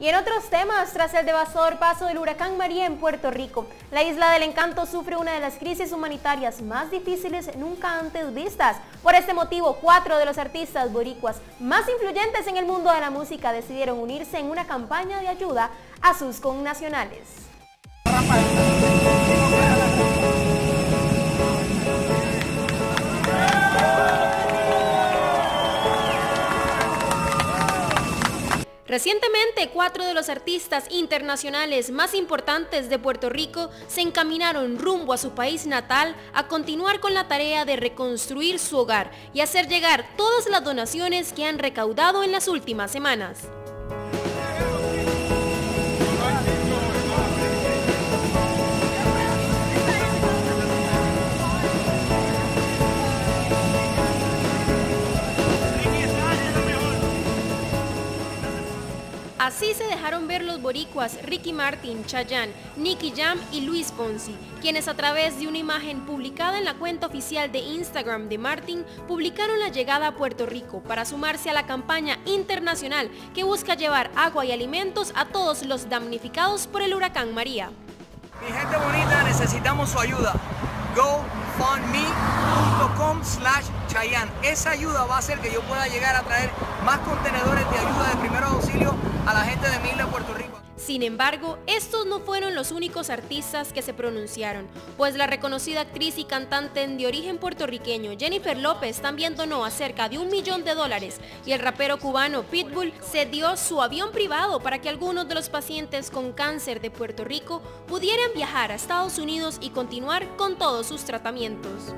Y en otros temas, tras el devastador paso del huracán María en Puerto Rico, la isla del encanto sufre una de las crisis humanitarias más difíciles nunca antes vistas. Por este motivo, cuatro de los artistas boricuas más influyentes en el mundo de la música decidieron unirse en una campaña de ayuda a sus connacionales. Recientemente, cuatro de los artistas internacionales más importantes de Puerto Rico se encaminaron rumbo a su país natal a continuar con la tarea de reconstruir su hogar y hacer llegar todas las donaciones que han recaudado en las últimas semanas. Así se dejaron ver los boricuas Ricky Martin, Chayanne, Nicky Jam y Luis Ponzi, quienes a través de una imagen publicada en la cuenta oficial de Instagram de Martin publicaron la llegada a Puerto Rico para sumarse a la campaña internacional que busca llevar agua y alimentos a todos los damnificados por el huracán María. Mi gente bonita, necesitamos su ayuda. GoFundMe.com slash Chayanne. Esa ayuda va a hacer que yo pueda llegar a traer más contenedores de ayuda de primer auxilio Sin embargo, estos no fueron los únicos artistas que se pronunciaron, pues la reconocida actriz y cantante de origen puertorriqueño Jennifer López también donó cerca de un millón de dólares y el rapero cubano Pitbull cedió su avión privado para que algunos de los pacientes con cáncer de Puerto Rico pudieran viajar a Estados Unidos y continuar con todos sus tratamientos.